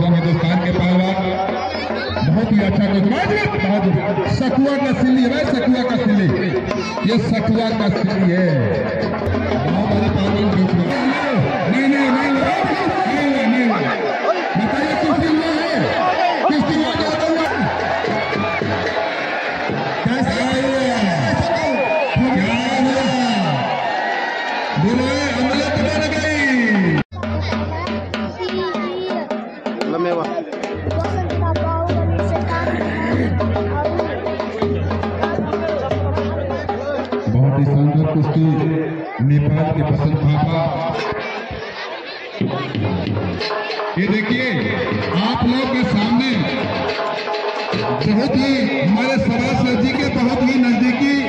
محترم ہندوستان کے پہلوان بہت ہی اچھا بہت سکوا کا سلی ہے سکوا کا سلی یہ سکوا کا سلی ہے بہت بڑے پہلوان نہیں نہیں نہیں یہ دیکھیے، آپ لوگ کے سامنے بہت ہی ہمارے سراج جی کے بہت ہی نزدیکی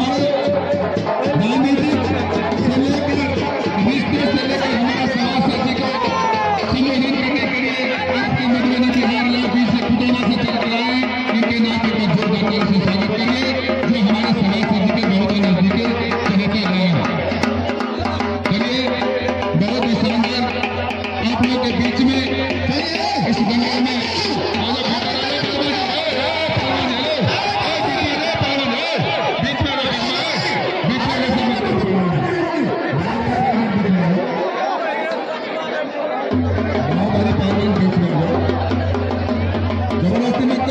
আমাদের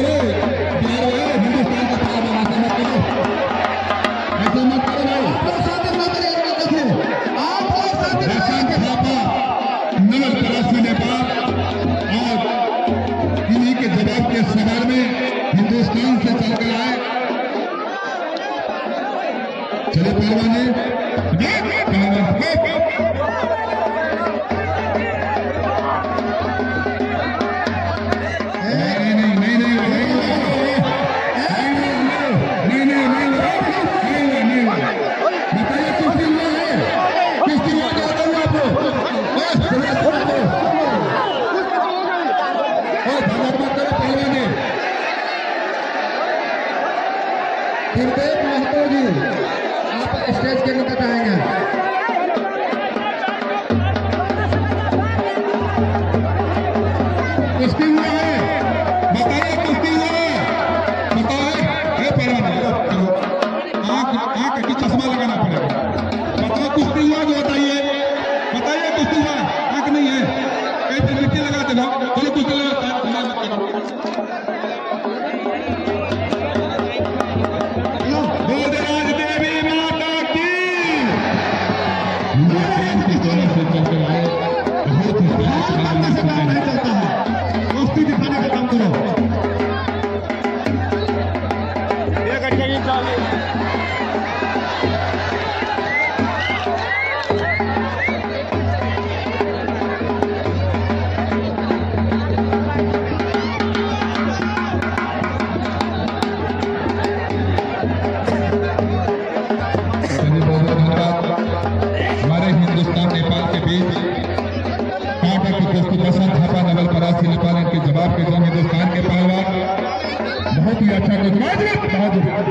Thank you. سے کام کرتا ہوں دوست کی طرح سے کام کرو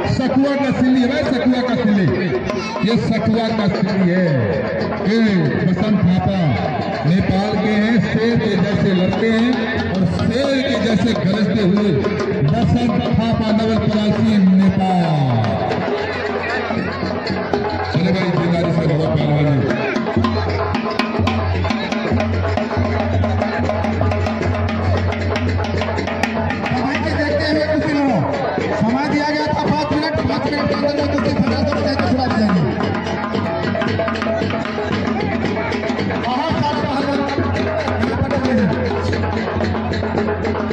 سکوا کا سلی ہے سکوا کا سلی یہ سکوا کا سلی ہے بسنت پاپا نیپال کے ہیں شیر کے جیسے لڑتے ہیں اور شیر کے جیسے گرجتے ہوئے Basant Thapa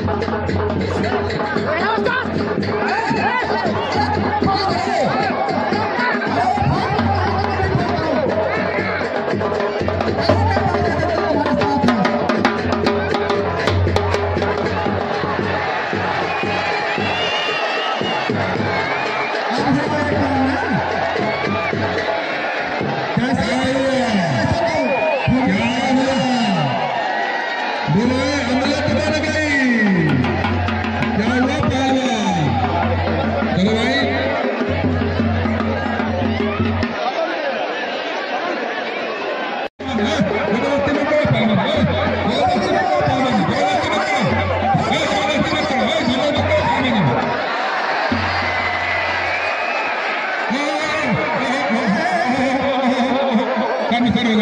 Stop!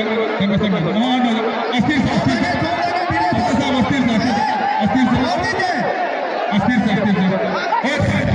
No, no, no. Asciso, asciso. Astir, astir, astir, astir,